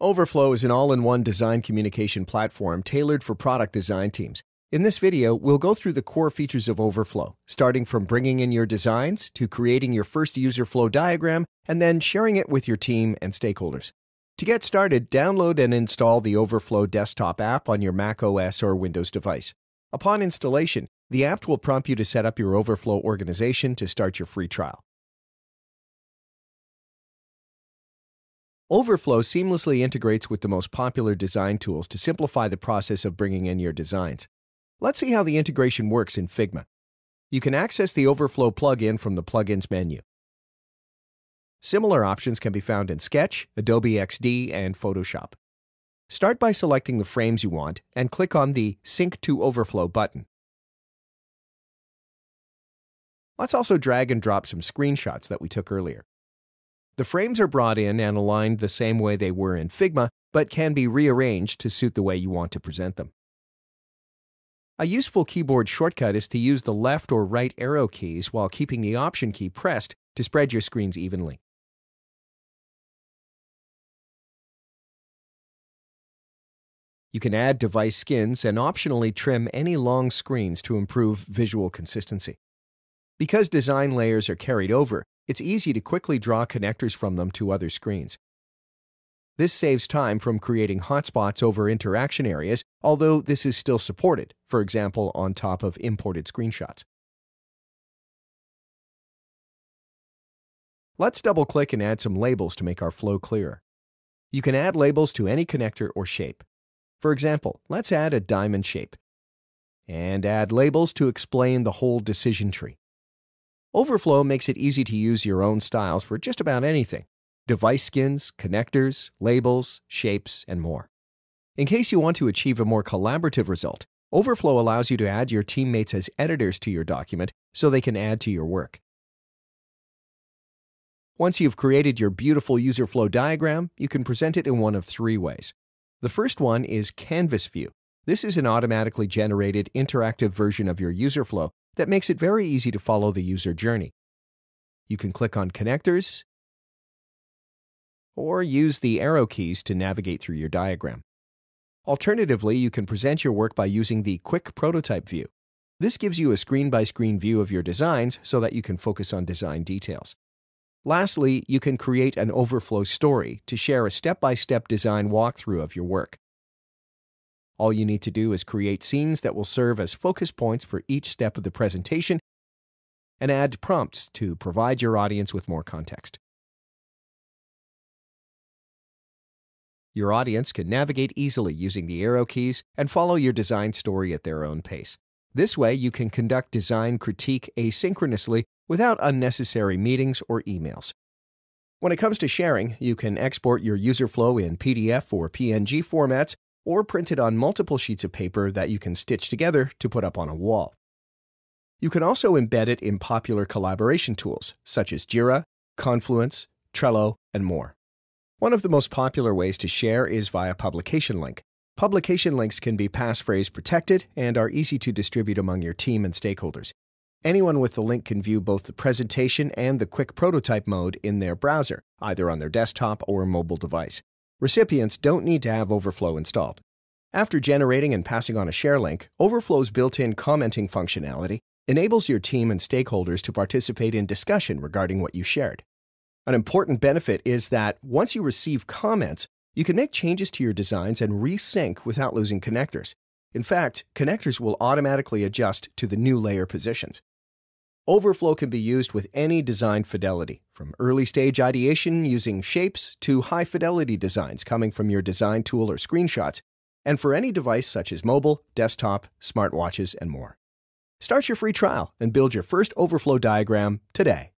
Overflow is an all-in-one design communication platform tailored for product design teams. In this video, we'll go through the core features of Overflow, starting from bringing in your designs to creating your first user flow diagram and then sharing it with your team and stakeholders. To get started, download and install the Overflow desktop app on your Mac OS or Windows device. Upon installation, the app will prompt you to set up your Overflow organization to start your free trial. Overflow seamlessly integrates with the most popular design tools to simplify the process of bringing in your designs. Let's see how the integration works in Figma. You can access the Overflow plugin from the Plugins menu. Similar options can be found in Sketch, Adobe XD, and Photoshop. Start by selecting the frames you want and click on the Sync to Overflow button. Let's also drag and drop some screenshots that we took earlier. The frames are brought in and aligned the same way they were in Figma, but can be rearranged to suit the way you want to present them. A useful keyboard shortcut is to use the left or right arrow keys while keeping the Option key pressed to spread your screens evenly. You can add device skins and optionally trim any long screens to improve visual consistency. Because design layers are carried over, it's easy to quickly draw connectors from them to other screens. This saves time from creating hotspots over interaction areas, although this is still supported, for example, on top of imported screenshots. Let's double-click and add some labels to make our flow clearer. You can add labels to any connector or shape. For example, let's add a diamond shape. And add labels to explain the whole decision tree. Overflow makes it easy to use your own styles for just about anything device skins, connectors, labels, shapes, and more. In case you want to achieve a more collaborative result, Overflow allows you to add your teammates as editors to your document so they can add to your work. Once you've created your beautiful user flow diagram, you can present it in one of three ways. The first one is Canvas View. This is an automatically generated interactive version of your user flow that makes it very easy to follow the user journey. You can click on Connectors or use the arrow keys to navigate through your diagram. Alternatively, you can present your work by using the Quick Prototype view. This gives you a screen-by-screen view of your designs so that you can focus on design details. Lastly, you can create an overflow story to share a step-by-step design walkthrough of your work. All you need to do is create scenes that will serve as focus points for each step of the presentation and add prompts to provide your audience with more context. Your audience can navigate easily using the arrow keys and follow your design story at their own pace. This way, you can conduct design critique asynchronously without unnecessary meetings or emails. When it comes to sharing, you can export your user flow in PDF or PNG formats or printed on multiple sheets of paper that you can stitch together to put up on a wall. You can also embed it in popular collaboration tools such as Jira, Confluence, Trello, and more. One of the most popular ways to share is via publication link. Publication links can be passphrase protected and are easy to distribute among your team and stakeholders. Anyone with the link can view both the presentation and the quick prototype mode in their browser, either on their desktop or mobile device. Recipients don't need to have Overflow installed. After generating and passing on a share link, Overflow's built-in commenting functionality enables your team and stakeholders to participate in discussion regarding what you shared. An important benefit is that once you receive comments, you can make changes to your designs and resync without losing connectors. In fact, connectors will automatically adjust to the new layer positions. Overflow can be used with any design fidelity, from early stage ideation using shapes to high fidelity designs coming from your design tool or screenshots, and for any device such as mobile, desktop, smartwatches, and more. Start your free trial and build your first Overflow diagram today.